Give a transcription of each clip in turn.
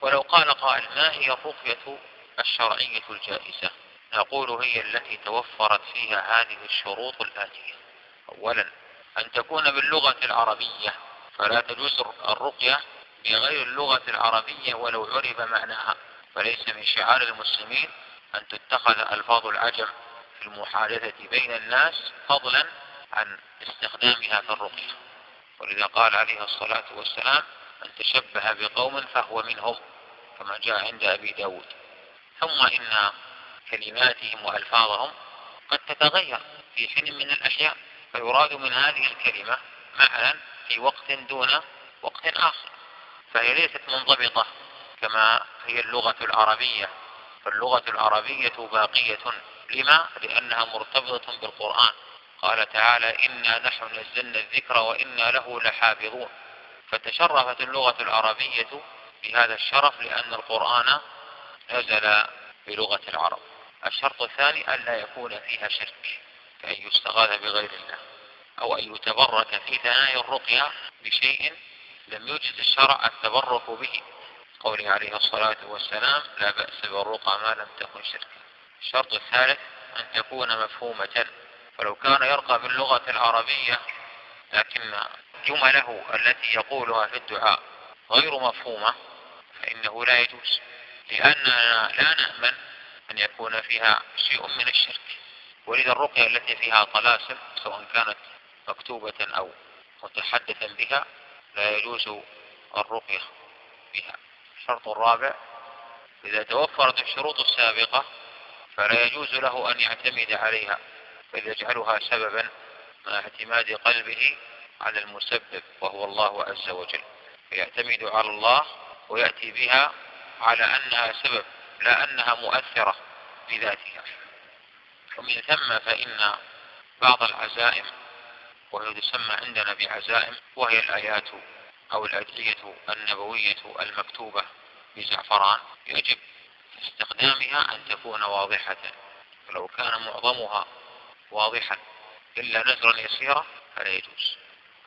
ولو قال قائل ما هي الرقية الشرعية الجائزة؟ نقول هي التي توفرت فيها هذه الشروط الآتية. أولا أن تكون باللغة العربية. فلا تجوز الرقية بغير اللغة العربية ولو عرف معناها. فليس من شعار المسلمين أن تتخذ ألفاظ العجم في المحادثة بين الناس فضلا عن استخدامها في الرقية. ولذا قال عليه الصلاة والسلام من تشبه بقوم فهو منهم كما جاء عند أبي داود. ثم إن كلماتهم وألفاظهم قد تتغير في حين من الأحيان فيراد من هذه الكلمة معنى في وقت دون وقت آخر. فهي ليست منضبطة كما هي اللغة العربية. فاللغة العربية باقية. لما؟ لأنها مرتبطة بالقرآن. قال تعالى إنا نحن نزلنا الذكر وإنا له لحافظون. فتشرفت اللغة العربية بهذا الشرف لأن القرآن نزل بلغة العرب. الشرط الثاني ألا يكون فيها شرك كأن يستغاث بغير الله أو أن يتبرك في ثنايا الرقية بشيء لم يوجد الشرع التبرك به. قوله عليه الصلاة والسلام لا بأس بالرقى ما لم تكن شركا الشرط الثالث أن تكون مفهومة فلو كان يرقى باللغة العربية لكن جملة التي يقولها في الدعاء غير مفهومة فإنه لا يجوز لأننا لا نأمن أن يكون فيها شيء من الشرك. ولذا الرقية التي فيها طلاسم سواء كانت مكتوبة أو متحدثا بها لا يجوز الرقية بها الشرط الرابع إذا توفرت الشروط السابقة فلا يجوز له أن يعتمد عليها بل يجعلها سببا مع اعتماد قلبه على المسبب وهو الله عز وجل. فيعتمد على الله ويأتي بها على أنها سبب لا أنها مؤثرة بذاتها. ومن ثم فإن بعض العزائم وهي تسمى عندنا بعزائم وهي الآيات أو الأدعية النبوية المكتوبة بزعفران يجب في استخدامها أن تكون واضحة. فلو كان معظمها واضحا إلا نزرا يسيرا فلا يجوز.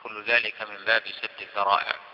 كل ذلك من باب سد الذرائع.